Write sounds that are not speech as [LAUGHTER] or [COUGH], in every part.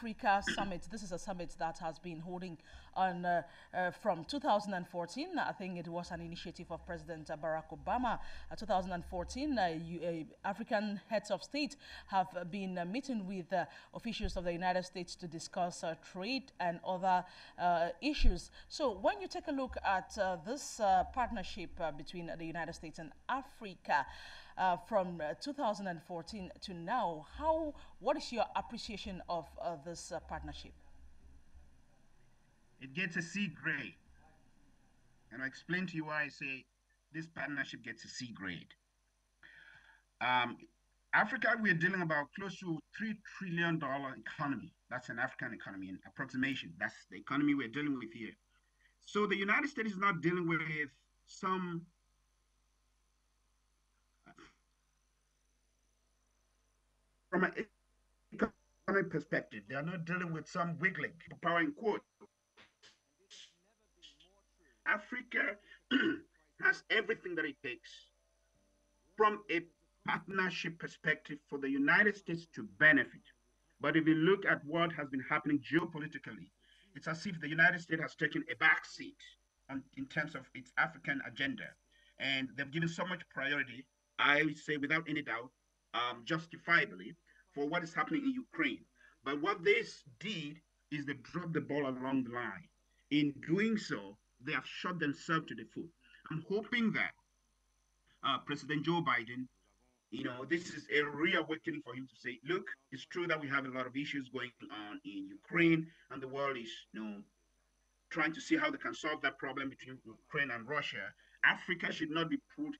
Africa Summit. This is a summit that has been holding on uh, uh, from 2014. I think it was an initiative of President Barack Obama. Uh, 2014, you, uh, African heads of state have been uh, meeting with officials of the United States to discuss trade and other issues. So when you take a look at this partnership between the United States and Africa, uh, from uh, 2014 to now. How, what is your appreciation of this uh, partnership? It gets a C grade. And I'll explain to you why I say this partnership gets a C grade. Um, Africa, we're dealing about close to $3 trillion economy. That's an African economy in approximation. That's the economy we're dealing with here. So the United States is not dealing with some from an economic perspective, they are not dealing with some wiggling, power in quote. Africa [CLEARS THROAT] has everything that it takes from a partnership perspective for the United States to benefit. But if you look at what has been happening geopolitically, it's as if the United States has taken a back seat on, in terms of its African agenda. And they've given so much priority, I would say without any doubt, um, justifiably for what is happening in Ukraine. But what this did is they dropped the ball along the line. In doing so, they have shot themselves to the foot. I'm hoping that uh, President Joe Biden, you know, this is a reawakening for him to say, look, it's true that we have a lot of issues going on in Ukraine, and the world is, you know, trying to see how they can solve that problem between Ukraine and Russia. Africa should not be put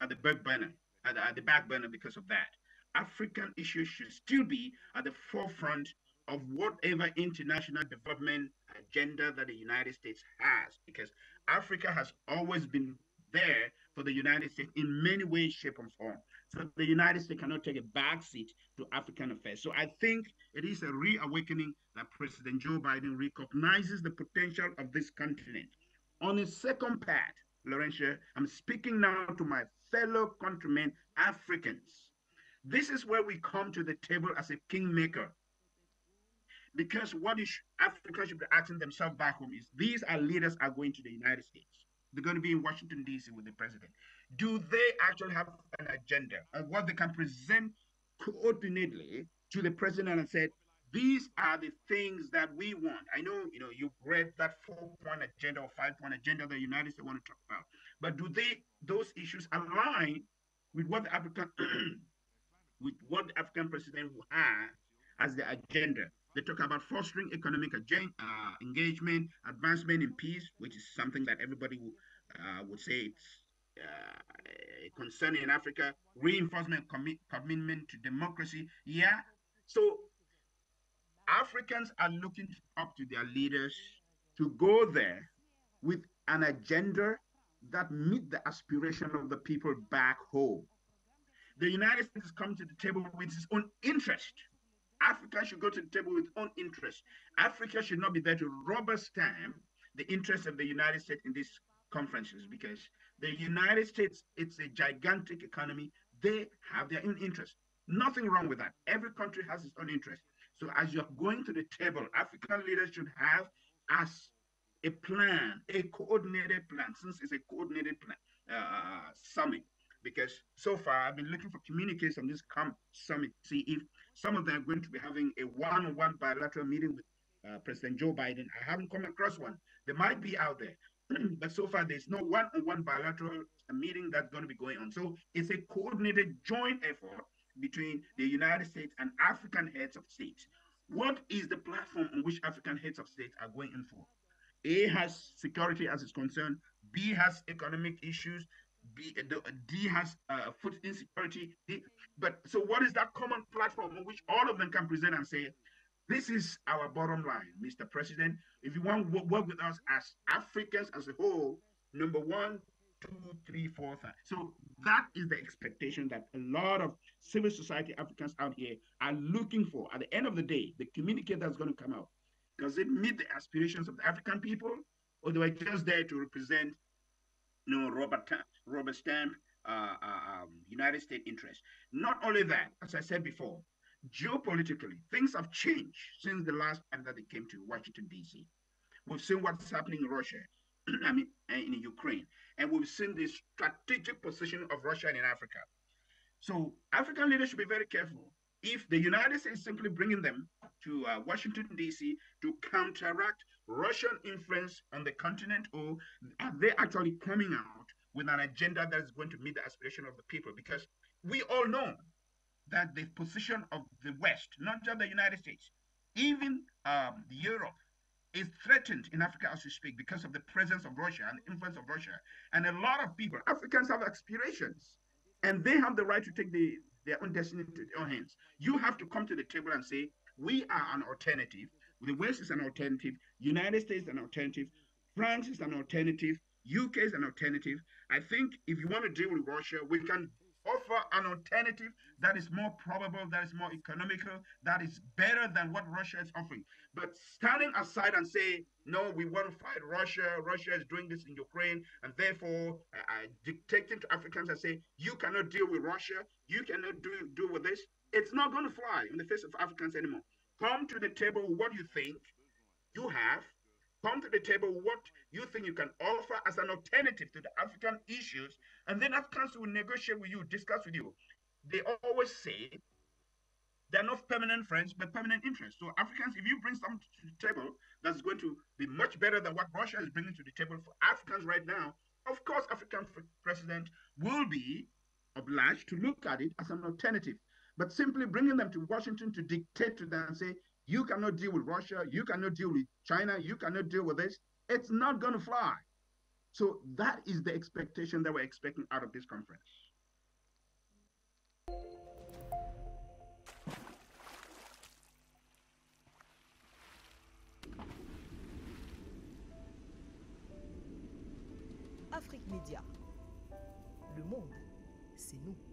at the back burner, at the, at the back burner because of that. African issues should still be at the forefront of whatever international development agenda that the United States has, because Africa has always been there for the United States in many ways, shape, and form. So the United States cannot take a backseat to African affairs. So I think it is a reawakening that President Joe Biden recognizes the potential of this continent. On a second part, Laurentia, I'm speaking now to my fellow countrymen, Africans. This is where we come to the table as a kingmaker. Because what is Africa should be asking themselves back home is these are leaders are going to the United States. They're going to be in Washington, D.C. with the president. Do they actually have an agenda and what they can present coordinately to the president and said, these are the things that we want. I know, you know, you've read that four-point agenda or five-point agenda that the United States want to talk about. But do they those issues align with what the African [CLEARS THROAT] with what the African president have as the agenda. They talk about fostering economic uh, engagement, advancement in peace, which is something that everybody uh, would say it's uh, a concern in Africa, reinforcement commi commitment to democracy. Yeah. So Africans are looking up to their leaders to go there with an agenda that meet the aspiration of the people back home. The United States is coming to the table with its own interest. Africa should go to the table with its own interest. Africa should not be there to rubber stamp the interests of the United States in these conferences because the United States, it's a gigantic economy. They have their own interest. Nothing wrong with that. Every country has its own interest. So as you're going to the table, African leaders should have as a plan, a coordinated plan, since it's a coordinated plan, uh, summit because so far I've been looking for communiques on this summit, see if some of them are going to be having a one-on-one bilateral meeting with uh, President Joe Biden. I haven't come across one. They might be out there, [CLEARS THROAT] but so far there's no one-on-one bilateral meeting that's going to be going on. So it's a coordinated joint effort between the United States and African heads of states. What is the platform on which African heads of states are going in for? A has security as it's concerned. B has economic issues. B, D has uh, food insecurity. D, but so what is that common platform on which all of them can present and say, this is our bottom line, Mr. President. If you want to work with us as Africans as a whole, number one, two, three, four, five. So that is the expectation that a lot of civil society Africans out here are looking for. At the end of the day, the communique that's going to come out, does it meet the aspirations of the African people, or do I just there to represent you know, rubber, rubber stamp, uh, uh, um, United States interest. Not only that, as I said before, geopolitically, things have changed since the last time that they came to Washington, D.C. We've seen what's happening in Russia, [CLEARS THROAT] I mean, in Ukraine, and we've seen the strategic position of Russia in Africa. So African leaders should be very careful. If the United States is simply bringing them to uh, Washington, D.C. to counteract Russian influence on the continent, or are they actually coming out with an agenda that is going to meet the aspiration of the people? Because we all know that the position of the West, not just the United States, even um, Europe, is threatened in Africa as we speak because of the presence of Russia and the influence of Russia. And a lot of people, Africans have aspirations, and they have the right to take the, their own destiny into their own hands. You have to come to the table and say, we are an alternative. The West is an alternative. United States is an alternative. France is an alternative. UK is an alternative. I think if you want to deal with Russia, we can offer an alternative that is more probable, that is more economical, that is better than what Russia is offering. But standing aside and say, no, we want to fight Russia, Russia is doing this in Ukraine, and therefore uh, dictating to Africans and say, you cannot deal with Russia, you cannot do, do with this, it's not going to fly in the face of Africans anymore. Come to the table with what you think you have, come to the table what you think you can offer as an alternative to the African issues, and then Africans will negotiate with you, discuss with you. They always say they're not permanent friends, but permanent interests. So Africans, if you bring something to the table that's going to be much better than what Russia is bringing to the table for Africans right now, of course, African president will be obliged to look at it as an alternative. But simply bringing them to Washington to dictate to them and say, you cannot deal with Russia. You cannot deal with China. You cannot deal with this. It's not going to fly. So that is the expectation that we're expecting out of this conference. Afrique Média. Le monde, c'est nous.